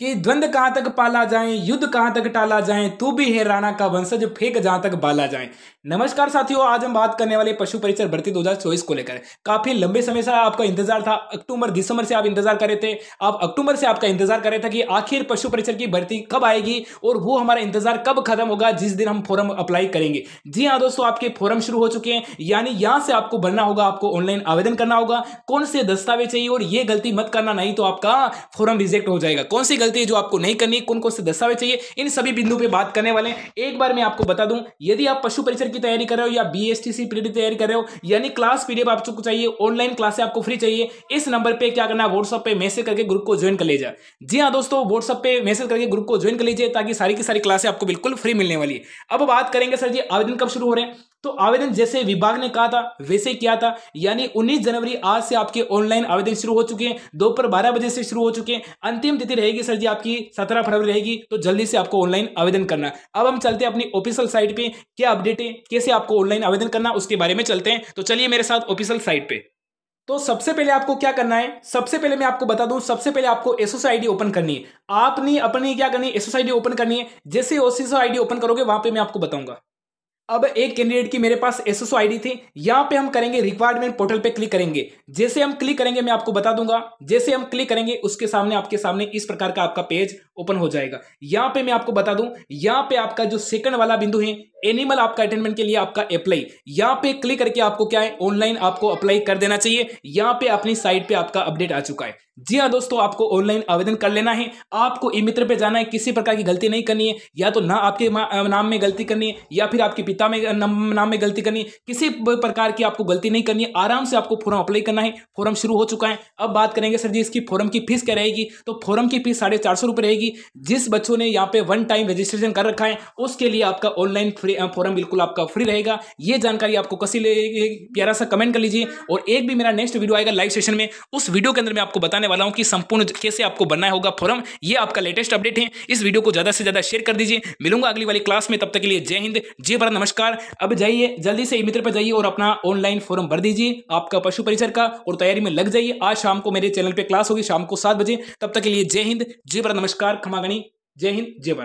कि द्वंद कहाँ तक पाला जाए, युद्ध कहाँ तक टाला जाए, तू भी है राणा का वंशज, फेंक जहाँ तक बाला जाए। नमस्कार साथियों, आज हम बात करने वाले पशु परिचर भर्ती 2024 को लेकर। काफ़ी लंबे समय से आपका इंतज़ार था, अक्टूबर, दिसंबर से आप इंतज़ार कर रहे थे। आप अक्टूबर से आपका इंतज़ार कर रहे थे कि आखिर पशु परिचर की भर्ती कब आएगी और वो हमारा इंतज़ार कब खत्म होगा, जिस दिन हम फॉर्म अप्लाई करेंगे। जी हाँ दोस्तों, आपके फॉर्म शुरू हो चुके हैं, यानी यहाँ से आपको भरना होगा, आपको ऑनलाइन आवेदन करना होगा। कौन से दस्तावेज़ चाहिए और ये गलती मत करना, नहीं तो आपका फॉर्म रिजेक्ट हो जाएगा। कौन सी गलती जो आपको नहीं करनी, कौन कौन से दस्तावेज़ चाहिए, इन सभी बिंदु पे बात करने वाले हैं। एक बार मैं आपको बता दूँ, यदि आप पशु परिचर की तैयारी कर रहे हो या बी एस टी सी तैयारी कर रहे हो, यानी क्लास पीडीएफ आपको चाहिए ऑनलाइन क्लास आपको फ्री चाहिए, इस नंबर पे क्या करना व्हाट्सअप पे मैसेज करके ग्रुप को ज्वाइन कर लीजिए। जी हाँ दोस्तों व्हाट्सअप पे मैसेज करके ग्रुप को ज्वाइन कर लीजिए, ताकि सारी की सारी क्लासें आपको बिल्कुल फ्री मिलने वाली है। अब बात करेंगे, सर जी, आवेदन कब शुरू हो रहे हैं? तो आवेदन जैसे विभाग ने कहा था, वैसे किया था। यानी 19 जनवरी आज से आपके ऑनलाइन आवेदन शुरू हो चुके हैं, दोपहर बारह बजे से शुरू हो चुके हैं। अंतिम तिथि रहेगी सर जी आपकी सत्रह फरवरी रहेगी तो जल्दी से आपको ऑनलाइन आवेदन करना। अब हम चलते हैं अपनी ऑफिशियल साइट पे, क्या अपडेट है, कैसे आपको ऑनलाइन आवेदन करना, उसके बारे में चलते हैं। तो चलिए मेरे साथ ऑफिशियल साइट पे। तो सबसे पहले आपको क्या करना है, सबसे पहले मैं आपको बता दूँ, सबसे पहले आपको एसओस आईडी ओपन करनी है। आपने अपनी क्या करनी है एसओस आईडी ओपन करनी है। जैसे ओसीस आईडी ओपन करोगे, वहाँ पे मैं आपको बताऊँगा। अब एक कैंडिडेट की मेरे पास एस एस आई थी। यहाँ पे हम करेंगे रिक्वायरमेंट पोर्टल पे क्लिक करेंगे। जैसे हम क्लिक करेंगे, मैं आपको बता दूँगा। जैसे हम क्लिक करेंगे, उसके सामने आपके सामने इस प्रकार का आपका पेज ओपन हो जाएगा। यहाँ पे मैं आपको बता दूँ, यहाँ पे आपका जो सेकंड वाला बिंदु है एनिमल आपका अटेंडमेंट के लिए आपका अप्लाई यहाँ पे क्लिक करके आपको क्या है? ऑनलाइन आपको अप्लाई कर देना चाहिए. यहाँ पे अपनी साइट पे आपका अपडेट आ चुका है. जी हाँ दोस्तों, आपको ऑनलाइन आवेदन कर लेना है. आपको ई मित्र पे जाना है, किसी प्रकार की गलती नहीं करनी है. या तो ना आपके नाम में गलती करनी है, या फिर आपके पिता में नाम में गलती करनी है. किसी प्रकार की आपको गलती नहीं करनी है. आराम से आपको फॉर्म अप्लाई करना है. फॉर्म शुरू हो चुका है. अब बात करेंगे सर जी, इसकी फॉर्म की फ़ीस क्या रहेगी? तो फॉर्म की फ़ीस साढ़े रहेगी. जिस बच्चों ने यहाँ पे वन टाइम रजिस्ट्रेशन कर रखा है, उसके लिए आपका ऑनलाइन फ्री फॉर्म बिल्कुल आपका फ्री रहेगा। ये जानकारी आपको कसी ले, प्यारा सा कमेंट कर लीजिए और एक भी मेरा नेक्स्ट वीडियो आएगा लाइव सेशन में, उस वीडियो के अंदर मैं आपको बताने वाला हूँ कि संपूर्ण कैसे आपको बनना होगा फॉर्म ये आपका लेटेस्ट अपडेट है। इस वीडियो को ज़्यादा से ज़्यादा शेयर कर दीजिए। मिलूँगा अगली वाली क्लास में, तब तक के लिए जय हिंद, जय भारत, नमस्कार। अब जाइए, जल्दी से मित्र पर जाइए और अपना ऑनलाइन फॉर्म भर दीजिए, आपका पशु परिचर का, और तैयारी में लग जाइए। आज शाम को मेरे चैनल पर क्लास होगी, शाम को सात बजे। तब तक के लिए जय हिंद, जय भारत, नमस्कार, खमागणी, जय हिंद, जय भारत।